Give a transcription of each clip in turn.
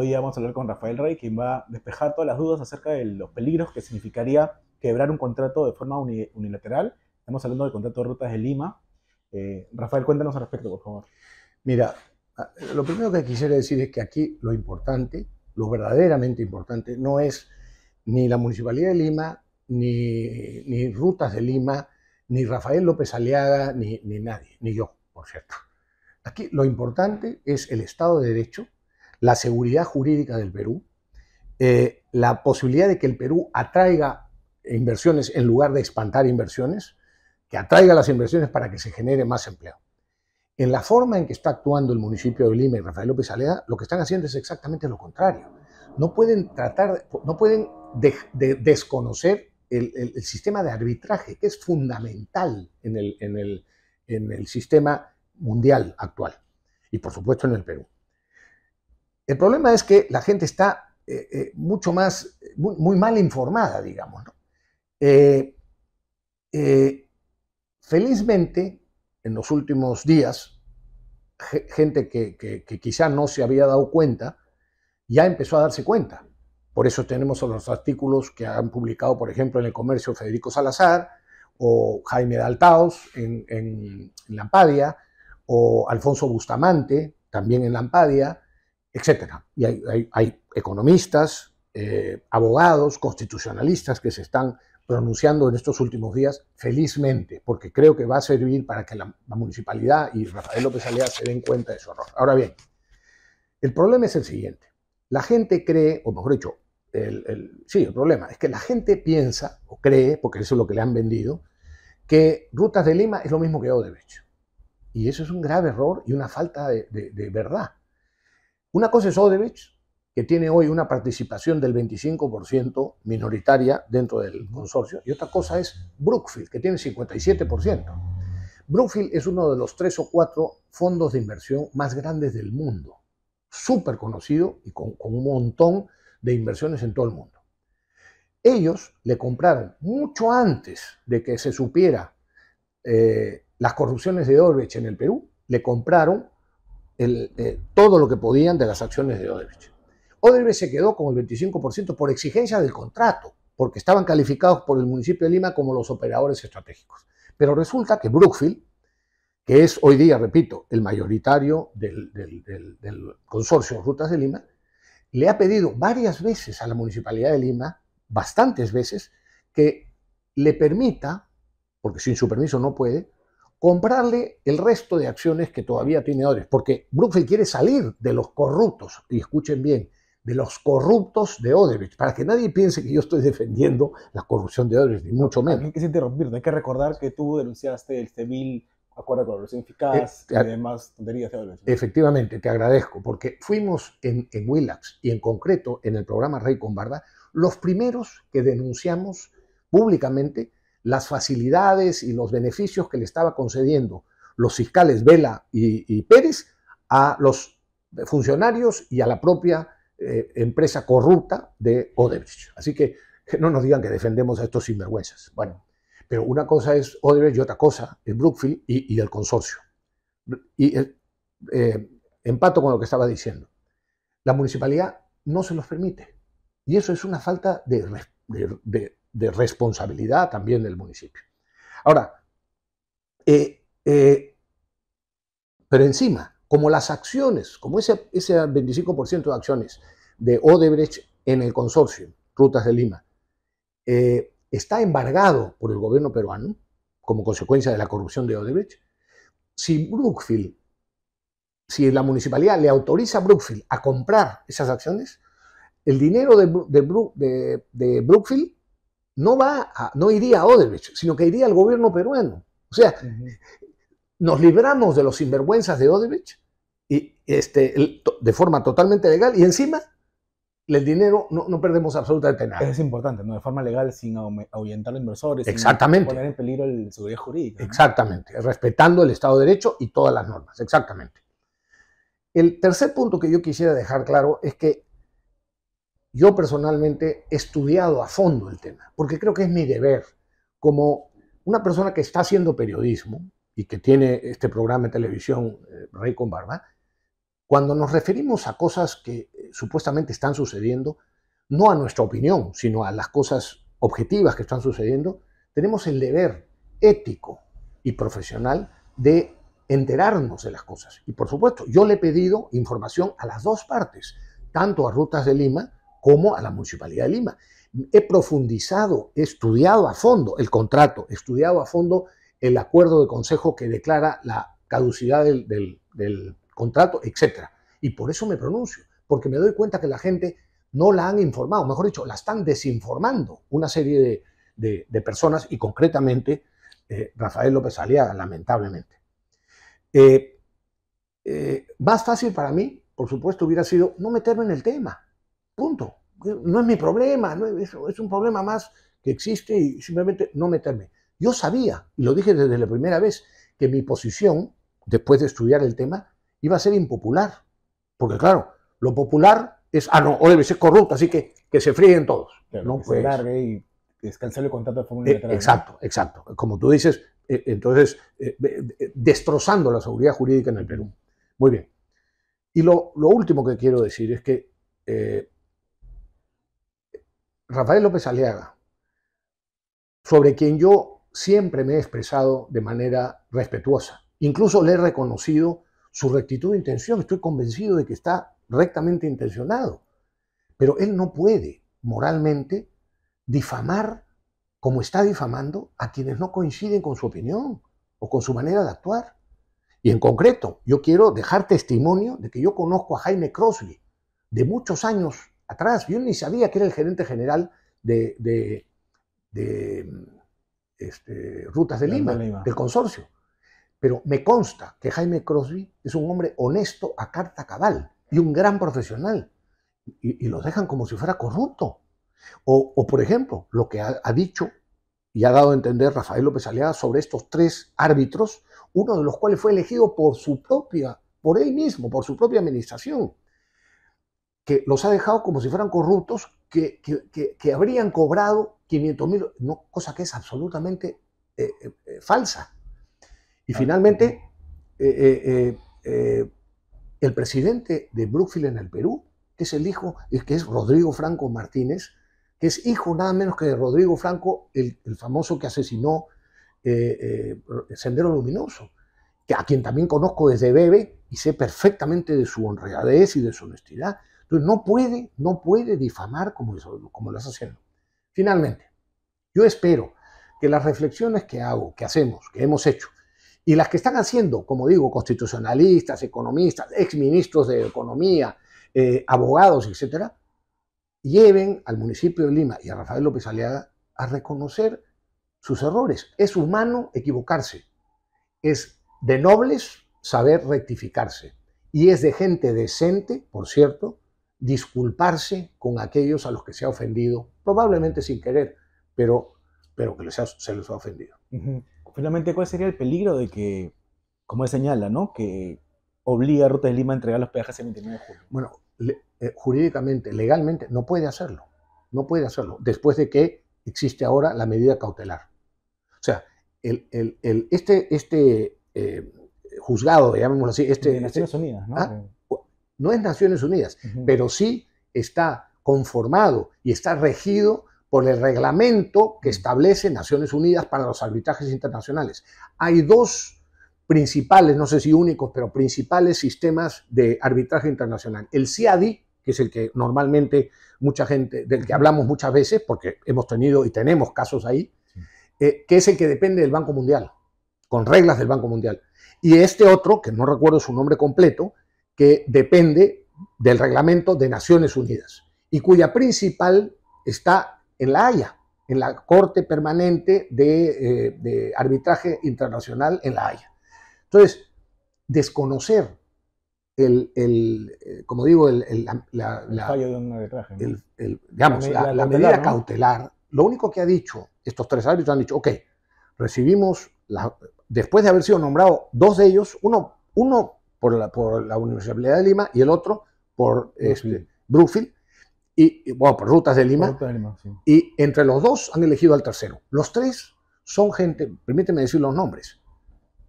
Hoy vamos a hablar con Rafael Rey, quien va a despejar todas las dudas acerca de los peligros que significaría quebrar un contrato de forma unilateral. Estamos hablando del contrato de rutas de Lima. Eh, Rafael, cuéntanos al respecto, por favor. Mira, lo primero que quisiera decir es que aquí lo importante, lo verdaderamente importante, no es ni la Municipalidad de Lima, ni, ni Rutas de Lima, ni Rafael López Aliaga, ni, ni nadie, ni yo, por cierto. Aquí lo importante es el Estado de Derecho, la seguridad jurídica del Perú, eh, la posibilidad de que el Perú atraiga inversiones en lugar de espantar inversiones, que atraiga las inversiones para que se genere más empleo. En la forma en que está actuando el municipio de Lima y Rafael López Alea, lo que están haciendo es exactamente lo contrario. No pueden tratar, no pueden de, desconocer el, sistema de arbitraje, que es fundamental en el sistema mundial actual y por supuesto en el Perú. El problema es que la gente está eh, eh, mucho más, muy, mal informada, digamos. Eh, felizmente, en los últimos días, gente que, que, quizá no se había dado cuenta, ya empezó a darse cuenta. Por eso tenemos los artículos que han publicado, por ejemplo, en el comercio Federico Salazar o Jaime Daltaos en, Lampadia o Alfonso Bustamante, también en Lampadia, etc. Y hay, economistas, eh, abogados, constitucionalistas que se están pronunciando en estos últimos días, felizmente, porque creo que va a servir para que la, municipalidad y Rafael López Alea se den cuenta de su error. Ahora bien, el problema es el siguiente. La gente cree, o mejor dicho, sí, el problema es que la gente piensa o cree, porque eso es lo que le han vendido, que Rutas de Lima es lo mismo que Odebrecht. Y eso es un grave error y una falta de verdad. Una cosa es Odebrecht, que tiene hoy una participación del 25% minoritaria dentro del consorcio, y otra cosa es Brookfield, que tiene 57%. Brookfield es uno de los tres o cuatro fondos de inversión más grandes del mundo, súper conocido y con, un montón de inversiones en todo el mundo. Ellos le compraron mucho antes de que se supiera eh, las corrupciones de Odebrecht en el Perú, le compraron eh, todo lo que podían de las acciones de Odebrecht. Odebrecht se quedó con el 25% por exigencia del contrato, porque estaban calificados por el municipio de Lima como los operadores estratégicos. Pero resulta que Brookfield, que es hoy día, repito, el mayoritario del, del consorcio Rutas de Lima, le ha pedido varias veces a la municipalidad de Lima, bastantes veces, que le permita, porque sin su permiso no puede, comprarle el resto de acciones que todavía tiene Odebrecht, porque Brookfield quiere salir de los corruptos, y escuchen bien, de los corruptos de Odebrecht, para que nadie piense que yo estoy defendiendo la corrupción de Odebrecht, ni mucho menos. Hay que interrumpir, hay que recordar que tú denunciaste el civil acuerdo de colaboración eficaz eh, y demás tonterías de Odebrecht. Efectivamente, te agradezco, porque fuimos en, en Willax y en concreto en el programa Rey con Barda los primeros que denunciamos públicamente las facilidades y los beneficios que le estaba concediendo los fiscales Vela y, Pérez a los funcionarios y a la propia eh, empresa corrupta de Odebrecht. Así que, no nos digan que defendemos a estos sinvergüenzas. Bueno, pero una cosa es Odebrecht y otra cosa es Brookfield y, el consorcio. Y eh, eh, empato con lo que estaba diciendo. La municipalidad no se los permite. Y eso es una falta de, de de responsabilidad también del municipio. Ahora, eh, eh, pero encima, como las acciones, como ese, ese 25% de acciones de Odebrecht en el consorcio Rutas de Lima, eh, está embargado por el gobierno peruano como consecuencia de la corrupción de Odebrecht, si Brookfield, si la municipalidad le autoriza a Brookfield a comprar esas acciones, el dinero de, de, de Brookfield no, va no iría a Odebrecht, sino que iría al gobierno peruano. O sea, nos libramos de los sinvergüenzas de Odebrecht y, este, de forma totalmente legal y encima el dinero no, perdemos absolutamente nada. Eso es importante, ¿no? De forma legal, sin ahuyentar a los inversores, Exactamente. sin poner en peligro la seguridad jurídica. Exactamente, respetando el Estado de Derecho y todas las normas, exactamente. El tercer punto que yo quisiera dejar claro es que yo personalmente he estudiado a fondo el tema, porque creo que es mi deber como una persona que está haciendo periodismo y que tiene este programa de televisión, eh, Rey con Barba, cuando nos referimos a cosas que eh, supuestamente están sucediendo, no a nuestra opinión, sino a las cosas objetivas que están sucediendo, tenemos el deber ético y profesional de enterarnos de las cosas. Y por supuesto, yo le he pedido información a las dos partes, tanto a Rutas de Lima como a la Municipalidad de Lima. He profundizado, he estudiado a fondo el contrato, he estudiado a fondo el acuerdo de consejo que declara la caducidad del, contrato, etc. Y por eso me pronuncio, porque me doy cuenta que la gente no la han informado, mejor dicho, la están desinformando una serie de, personas y concretamente eh, Rafael López Aliaga, lamentablemente. Eh, eh, más fácil para mí, por supuesto, hubiera sido no meterme en el tema. Punto. No es mi problema, no es, es un problema más que existe y simplemente no meterme. Yo sabía, y lo dije desde la primera vez, que mi posición, después de estudiar el tema, iba a ser impopular. Porque claro, lo popular es, ah, no, debe ser corrupto, así que que se fríen todos. no, que se largue y descansar el contrato de forma eh, exacto, exacto. Como tú dices, eh, entonces, eh, destrozando la seguridad jurídica en el Perú. Muy bien. Y lo, lo último que quiero decir es que Rafael López Aliaga, sobre quien yo siempre me he expresado de manera respetuosa, incluso le he reconocido su rectitud de intención, estoy convencido de que está rectamente intencionado, pero él no puede moralmente difamar como está difamando a quienes no coinciden con su opinión o con su manera de actuar. Y en concreto, yo quiero dejar testimonio de que yo conozco a Jaime Crosby de muchos años atrás. Yo ni sabía que era el gerente general de, de, este, Rutas de Lima, del consorcio. Pero me consta que Jaime Crosby es un hombre honesto a carta cabal y un gran profesional. Y, lo dejan como si fuera corrupto. O, por ejemplo, lo que ha, dicho y ha dado a entender Rafael López Aliaga sobre estos tres árbitros, uno de los cuales fue elegido por su propia, por él mismo, por su propia administración, que los ha dejado como si fueran corruptos, que, que, habrían cobrado 500 mil, no, cosa que es absolutamente eh, eh, falsa. Y ah, finalmente, eh, el presidente de Brookfield en el Perú, que es el hijo, que es Rodrigo Franco Martínez, que es hijo nada menos que de Rodrigo Franco, el, famoso que asesinó eh, eh, Sendero Luminoso, que a quien también conozco desde bebé y sé perfectamente de su honradez y de su honestidad. Entonces no puede, no puede difamar como, lo está haciendo. Finalmente, yo espero que las reflexiones que hago, que hacemos, que hemos hecho, y las que están haciendo, como digo, constitucionalistas, economistas, exministros de Economía, eh, abogados, etcétera, lleven al municipio de Lima y a Rafael López Aliaga a reconocer sus errores. Es humano equivocarse. Es de nobles saber rectificarse. Y es de gente decente, por cierto, disculparse con aquellos a los que se ha ofendido, probablemente sin querer, pero, pero que se les ha ofendido finalmente, ¿cuál sería el peligro de que, como él señala, ¿no? que obliga a Ruta de Lima a entregar los peajes el 29 de julio? Bueno, eh, jurídicamente, legalmente, no puede hacerlo. No puede hacerlo, después de que existe ahora la medida cautelar. O sea, el, el, este, este eh, juzgado, llamémoslo así, este... De Naciones Unidas, ¿no? ¿ah? No es Naciones Unidas, pero sí está conformado y está regido por el reglamento que establece Naciones Unidas para los arbitrajes internacionales. Hay dos principales, no sé si únicos, pero principales sistemas de arbitraje internacional. El CIADI, que es el que normalmente mucha gente, del que hablamos muchas veces, porque hemos tenido y tenemos casos ahí, eh, que es el que depende del Banco Mundial, con reglas del Banco Mundial. Y este otro, que no recuerdo su nombre completo, que depende del reglamento de Naciones Unidas y cuya principal está en La Haya, en la Corte Permanente de, eh, Arbitraje Internacional en La Haya. Entonces, desconocer el, eh, como digo, el, la, fallo de un arbitraje. digamos, la, medida cautelar, lo único que ha dicho estos tres árbitros han dicho, ok, recibimos, después de haber sido nombrado dos de ellos, uno, uno por, la, por la Universidad de Lima y el otro por este, Brookfield, y, bueno, por rutas de Lima. Y entre los dos han elegido al tercero. Los tres son gente, permíteme decir los nombres.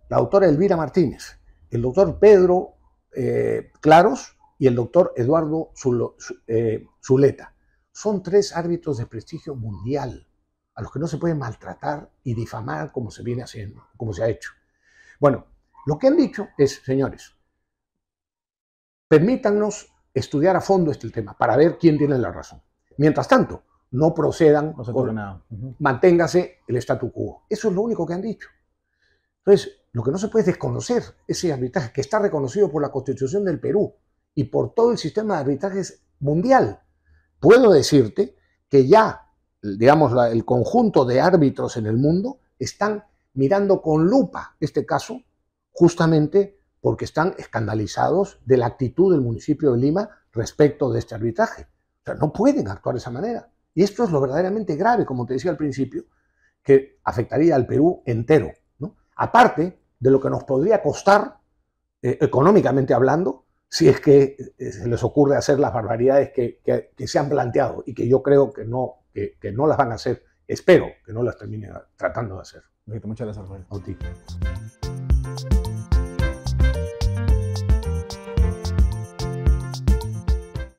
La doctora Elvira Martínez, el doctor Pedro eh, Claros y el doctor Eduardo eh, Zuleta. Son tres árbitros de prestigio mundial a los que no se puede maltratar y difamar como se viene haciendo, como se ha hecho. Bueno, lo que han dicho es, señores, permítannos estudiar a fondo este tema para ver quién tiene la razón. Mientras tanto, no procedan, nada. manténgase el statu quo. Eso es lo único que han dicho. Entonces, lo que no se puede es desconocer ese arbitraje que está reconocido por la Constitución del Perú y por todo el sistema de arbitrajes mundial. Puedo decirte que ya, digamos, el conjunto de árbitros en el mundo están mirando con lupa este caso, justamente porque están escandalizados de la actitud del municipio de Lima respecto de este arbitraje. O sea, no pueden actuar de esa manera. Y esto es lo verdaderamente grave, como te decía al principio, que afectaría al Perú entero. ¿no? Aparte de lo que nos podría costar, eh, económicamente hablando, si es que eh, se les ocurre hacer las barbaridades que, que, se han planteado y que yo creo que no, que, que, no las van a hacer. Espero que no las terminen tratando de hacer. Muchas gracias, Rafael.